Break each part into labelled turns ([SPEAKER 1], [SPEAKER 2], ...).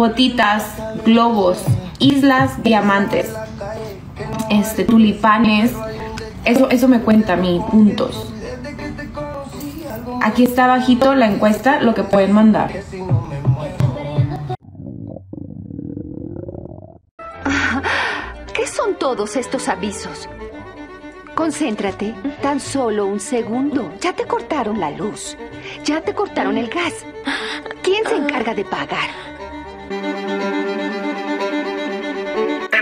[SPEAKER 1] botitas, globos, islas, diamantes, este, tulipanes. Eso, eso me cuenta a mí, puntos. Aquí está bajito la encuesta, lo que pueden mandar.
[SPEAKER 2] ¿Qué son todos estos avisos? Concéntrate, tan solo un segundo. Ya te cortaron la luz. Ya te cortaron el gas. ¿Quién se encarga de pagar?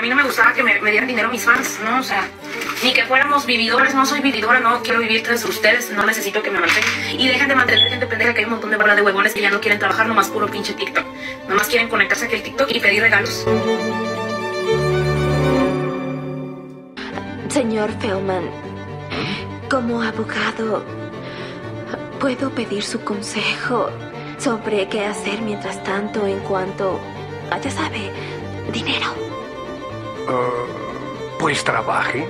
[SPEAKER 1] No me gustaba que me, dieran dinero mis fans, ¿no? O sea, ni que fuéramos vividores, no soy vividora, no quiero vivir tras ustedes, no necesito que me mantengan. Y dejen de mantener gente pendeja que hay un montón de bola de huevones que ya no quieren trabajar, nomás puro pinche TikTok. Nomás quieren conectarse a aquel TikTok y pedir regalos.
[SPEAKER 2] Señor Feldman, como abogado, ¿puedo pedir su consejo sobre qué hacer mientras tanto en cuanto, ya sabe, dinero?
[SPEAKER 3] Pues trabaje.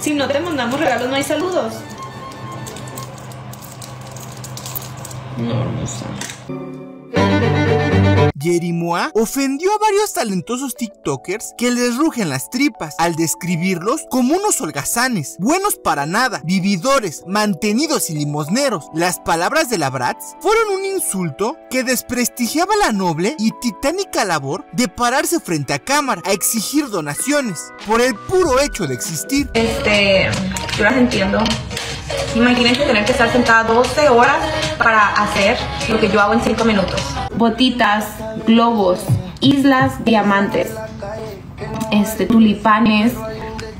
[SPEAKER 4] Si no te mandamos regalos, no hay saludos. No, hermosa.
[SPEAKER 5] Jerimoa ofendió a varios talentosos TikTokers que les rugen las tripas al describirlos como unos holgazanes, buenos para nada, vividores, mantenidos y limosneros. Las palabras de la Bratz fueron un insulto que desprestigiaba la noble y titánica labor de pararse frente a cámara a exigir donaciones por el puro hecho de existir.
[SPEAKER 4] Este, yo las entiendo. Imagínense tener que estar sentada 12 horas para hacer lo que yo hago en 5 minutos.
[SPEAKER 1] Botitas, globos, islas, diamantes, este, tulipanes.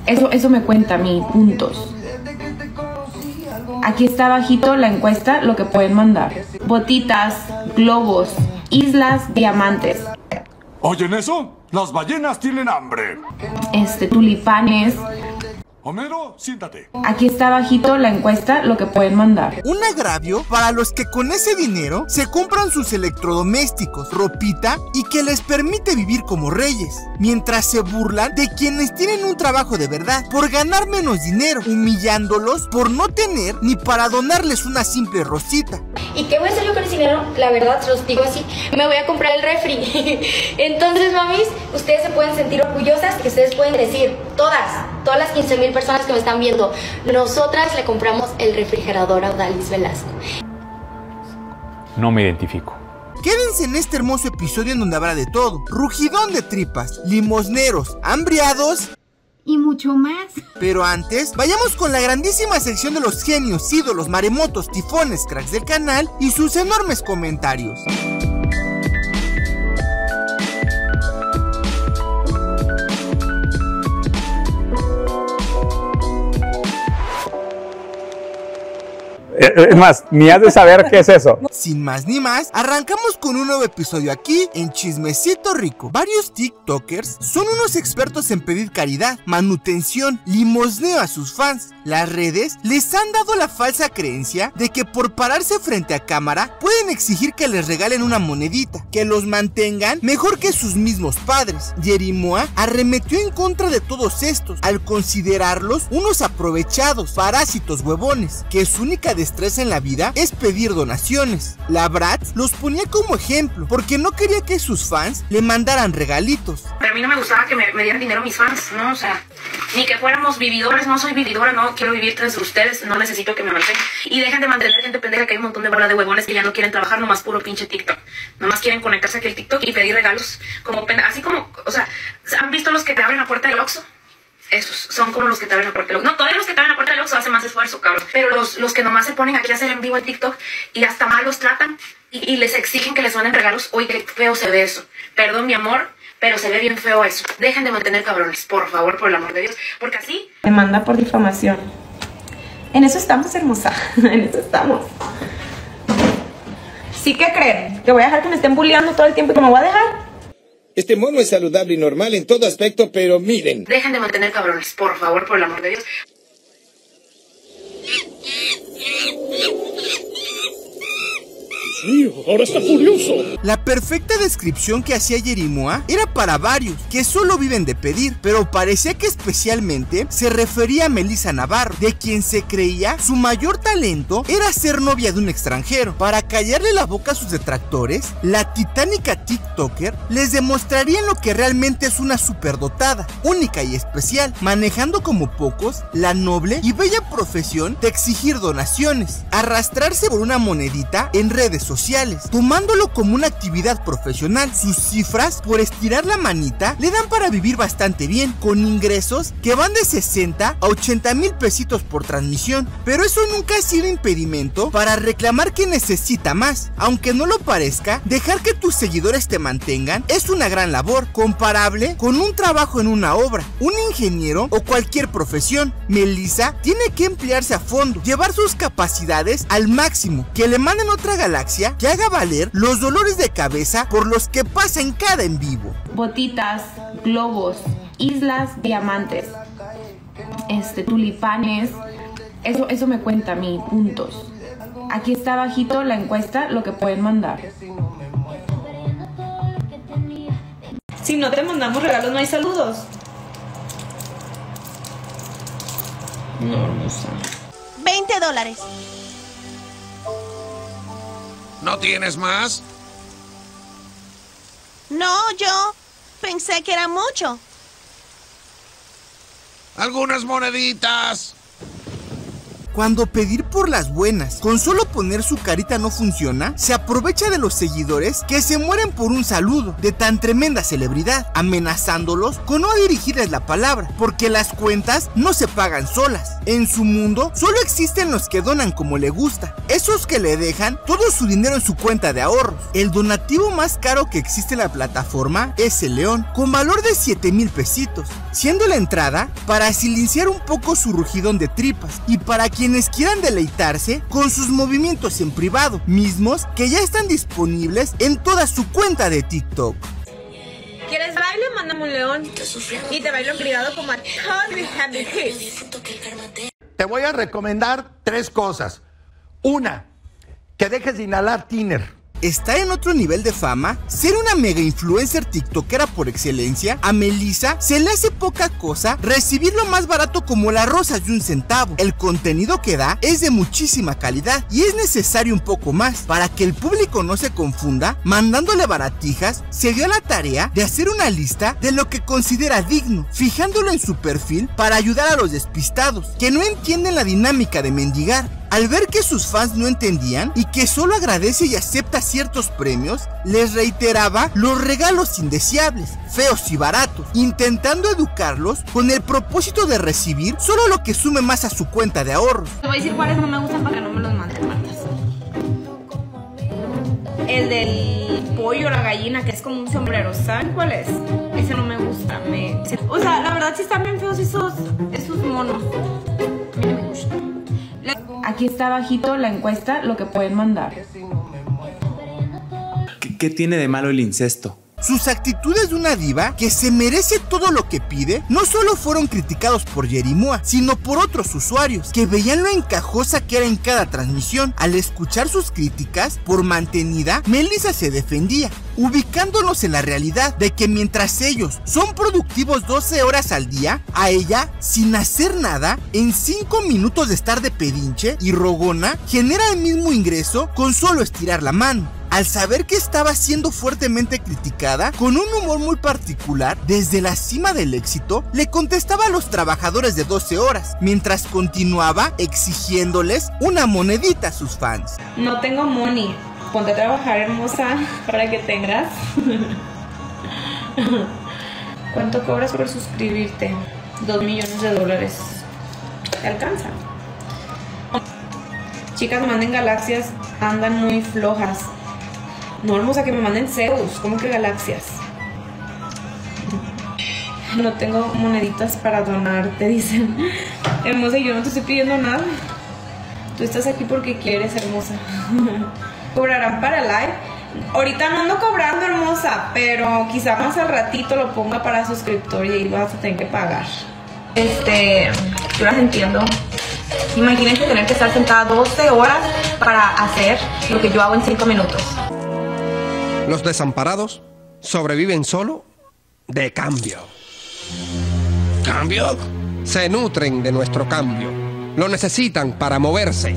[SPEAKER 1] Eso, eso me cuenta a mí, puntos. Aquí está bajito la encuesta, lo que pueden mandar. Botitas, globos, islas, diamantes,
[SPEAKER 6] ¿Oyen eso? Las ballenas tienen hambre.
[SPEAKER 1] este, tulipanes.
[SPEAKER 6] Homero, siéntate.
[SPEAKER 1] Aquí está bajito la encuesta, lo que pueden mandar.
[SPEAKER 5] Un agravio para los que con ese dinero se compran sus electrodomésticos, ropita y que les permite vivir como reyes, mientras se burlan de quienes tienen un trabajo de verdad por ganar menos dinero, humillándolos por no tener ni para donarles una simple rosita.
[SPEAKER 7] ¿Y qué voy a hacer yo con ese dinero? La verdad, se los digo así, me voy a comprar el refri. Entonces, mamis, ustedes se pueden sentir orgullosas que ustedes pueden decir, todas, todas las 15 mil personas que me están viendo, nosotras le compramos el refrigerador a Odalis Velasco.
[SPEAKER 8] No me identifico.
[SPEAKER 5] Quédense en este hermoso episodio en donde habrá de todo, rugidón de tripas, limosneros, hambriados
[SPEAKER 9] y mucho más.
[SPEAKER 5] Pero antes, vayamos con la grandísima sección de los genios, ídolos, maremotos, tifones, cracks del canal y sus enormes comentarios.
[SPEAKER 8] Es más, ni has de saber qué es eso.
[SPEAKER 5] Sin más ni más, arrancamos con un nuevo episodio aquí en Chismecito Rico. Varios TikTokers son unos expertos en pedir caridad, manutención, limosneo a sus fans. Las redes les han dado la falsa creencia de que por pararse frente a cámara pueden exigir que les regalen una monedita, que los mantengan mejor que sus mismos padres. Jerimoa arremetió en contra de todos estos al considerarlos unos aprovechados, parásitos huevones, que su única destreza en la vida es pedir donaciones. La Bratz los ponía como ejemplo porque no quería que sus fans le mandaran regalitos.
[SPEAKER 1] Pero a mí no me gustaba que me, me dieran dinero mis fans, ¿no? O sea, ni que fuéramos vividores, no soy vividora, no quiero vivir tras ustedes, no necesito que me mantengan. Y dejen de mantener gente pendeja que hay un montón de bola de huevones que ya no quieren trabajar, nomás puro pinche TikTok. Nomás quieren conectarse a aquel TikTok y pedir regalos. Como así como, o sea, ¿han visto los que te abren la puerta del Oxxo? Esos son como los que te abren la puerta del Oxxo. No, todavía los que te abren la puerta del Oxxo hacen más esfuerzo, cabrón. Pero los, los que nomás se ponen aquí a hacer en vivo el TikTok y hasta mal los tratan y, les exigen que les manden regalos. Uy, qué feo se ve eso. Perdón, mi amor, pero se ve bien feo eso. Dejen de mantener cabrones, por favor, por el amor de Dios. Porque así
[SPEAKER 4] Demanda por difamación. En eso estamos, hermosa. en eso estamos. ¿Sí que creen? ¿Que voy a dejar que me estén bulleando todo el tiempo y que me voy a dejar?
[SPEAKER 10] Este mono es saludable y normal en todo aspecto, pero miren.
[SPEAKER 1] Dejen de mantener cabrones, por favor, por el amor de Dios.
[SPEAKER 3] Ahora está.
[SPEAKER 5] La perfecta descripción que hacía Jerimoa era para varios, que solo viven de pedir, pero parecía que especialmente se refería a Melissa Navarro, de quien se creía su mayor talento era ser novia de un extranjero. Para callarle la boca a sus detractores, la titánica TikToker les demostraría lo que realmente es una superdotada, única y especial, manejando como pocos la noble y bella profesión de exigir donaciones, arrastrarse por una monedita en redes sociales, tomándolo como una actividad profesional. Sus cifras por estirar la manita le dan para vivir bastante bien, con ingresos que van de 60 a 80 mil pesitos por transmisión. Pero eso nunca ha sido impedimento para reclamar que necesita más. Aunque no lo parezca, dejar que tus seguidores te mantengan es una gran labor, comparable con un trabajo en una obra, un ingeniero o cualquier profesión. Melissa tiene que emplearse a fondo, llevar sus capacidades al máximo, que le manden otra galaxia que haga valer los dolores de cabeza por los que pasa en cada en vivo.
[SPEAKER 4] Botitas, globos, islas, diamantes, este, tulipanes. Eso, eso me cuenta a mí, puntos. Aquí está abajito la encuesta, lo que pueden mandar. Si no te mandamos regalos, no hay saludos. No, hermosa.
[SPEAKER 9] 20 dólares.
[SPEAKER 11] ¿No tienes más?
[SPEAKER 9] No, yo pensé que era mucho.
[SPEAKER 11] Algunas moneditas.
[SPEAKER 5] Cuando pedir por las buenas con solo poner su carita no funciona, se aprovecha de los seguidores que se mueren por un saludo de tan tremenda celebridad, amenazándolos con no dirigirles la palabra, porque las cuentas no se pagan solas. En su mundo solo existen los que donan como le gusta, esos que le dejan todo su dinero en su cuenta de ahorros. El donativo más caro que existe en la plataforma es el león, con valor de 7 mil pesitos, siendo la entrada para silenciar un poco su rugidón de tripas y para quienes quieran deleitarse con sus movimientos en privado, mismos que ya están disponibles en toda su cuenta de TikTok.
[SPEAKER 4] ¿Quieres baile? Mándame un león. Y te bailo en privado como a Kiss.
[SPEAKER 12] Te voy a recomendar tres cosas. Una, que dejes de inhalar tiner.
[SPEAKER 5] Está en otro nivel de fama, ser una mega influencer tiktokera por excelencia, a Melissa se le hace poca cosa recibir lo más barato como las rosas de un centavo. El contenido que da es de muchísima calidad y es necesario un poco más. Para que el público no se confunda, mandándole baratijas, se dio la tarea de hacer una lista de lo que considera digno, fijándolo en su perfil para ayudar a los despistados, que no entienden la dinámica de mendigar. Al ver que sus fans no entendían y que solo agradece y acepta ciertos premios, les reiteraba los regalos indeseables, feos y baratos, intentando educarlos con el propósito de recibir solo lo que sume más a su cuenta de ahorros.
[SPEAKER 4] Te voy a decir cuáles no me gustan para que no me los manden marcas. El del pollo, la gallina, que es como un sombrero. ¿Saben cuál es? Ese no me gusta. Me... O sea, la verdad sí están bien feos esos, esos monos. A mí no me gustan. Aquí está abajito la encuesta, lo que pueden mandar.
[SPEAKER 13] ¿Qué, qué tiene de malo el incesto?
[SPEAKER 5] Sus actitudes de una diva que se merece todo lo que pide no solo fueron criticados por Jerimoa, sino por otros usuarios que veían lo encajosa que era en cada transmisión. Al escuchar sus críticas por mantenida, Melissa se defendía, ubicándonos en la realidad de que mientras ellos son productivos 12 horas al día, a ella, sin hacer nada, en 5 minutos de estar de pedinche y rogona, genera el mismo ingreso con solo estirar la mano al saber que estaba siendo fuertemente criticada, con un humor muy particular, desde la cima del éxito, le contestaba a los trabajadores de 12 horas, mientras continuaba exigiéndoles una monedita a sus fans.
[SPEAKER 4] No tengo money. Ponte a trabajar, hermosa, para que tengas. ¿Cuánto cobras por suscribirte? Dos millones de dólares. ¿Te alcanza? Chicas, manden galaxias, andan muy flojas. No, hermosa, que me manden Zeus. ¿Cómo que galaxias? No tengo moneditas para donar, te dicen. Hermosa, yo no te estoy pidiendo nada. Tú estás aquí porque quieres, hermosa. ¿Cobrarán para live? Ahorita no ando cobrando, hermosa, pero quizá más al ratito lo ponga para suscriptor y ahí vas a tener que pagar. Este, yo las entiendo. Imagínense tener que estar sentada 12 horas para hacer lo que yo hago en 5 minutos.
[SPEAKER 3] Los desamparados sobreviven solo de cambio.
[SPEAKER 11] ¿Cambio?
[SPEAKER 3] Se nutren de nuestro cambio. Lo necesitan para moverse.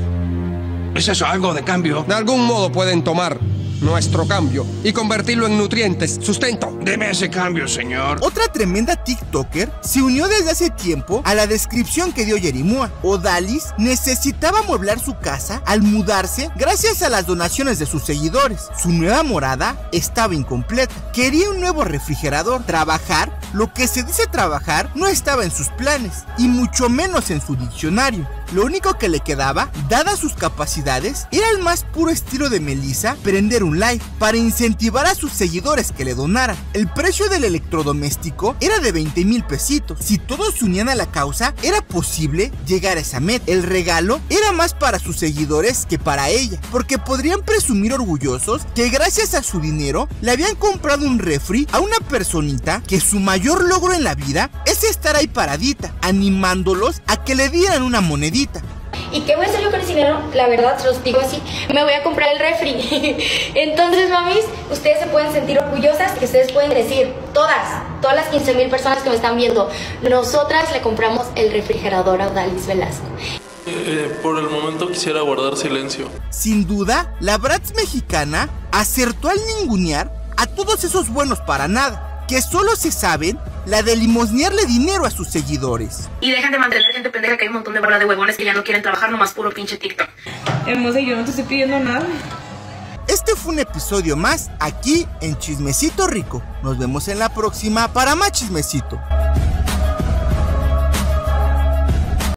[SPEAKER 11] ¿Es eso algo de cambio?
[SPEAKER 3] De algún modo pueden tomar nuestro cambio y convertirlo en nutrientes, sustento.
[SPEAKER 11] Deme ese cambio, señor.
[SPEAKER 5] Otra tremenda TikToker se unió desde hace tiempo a la descripción que dio Yerimua. Odalis necesitaba amueblar su casa al mudarse gracias a las donaciones de sus seguidores. Su nueva morada estaba incompleta. Quería un nuevo refrigerador. Trabajar, lo que se dice trabajar, no estaba en sus planes y mucho menos en su diccionario. Lo único que le quedaba, dadas sus capacidades, era el más puro estilo de Melissa prender un live para incentivar a sus seguidores que le donaran. El precio del electrodoméstico era de 20 mil pesitos. Si todos se unían a la causa, era posible llegar a esa meta. El regalo era más para sus seguidores que para ella, porque podrían presumir orgullosos que gracias a su dinero le habían comprado un refri a una personita que su mayor logro en la vida es estar ahí paradita, animándolos a que le dieran una monedita.
[SPEAKER 7] ¿Y qué voy a hacer yo con ese dinero? La verdad, se los digo así, me voy a comprar el refri. Entonces, mamis, ustedes se pueden sentir orgullosas, que ustedes pueden decir, todas, todas las 15 mil personas que me están viendo, nosotras le compramos el refrigerador a Odalis Velasco.
[SPEAKER 14] Eh, por el momento quisiera guardar silencio.
[SPEAKER 5] Sin duda, la Bratz mexicana acertó al ningunear a todos esos buenos para nada, que solo se saben la de limosnearle dinero a sus seguidores.
[SPEAKER 1] Y dejen de mantener gente pendeja que hay un montón de bola de huevones que ya no quieren trabajar nomás puro pinche TikTok.
[SPEAKER 4] Hermosa, yo no te estoy pidiendo nada.
[SPEAKER 5] Este fue un episodio más aquí en Chismecito Rico. Nos vemos en la próxima para más chismecito.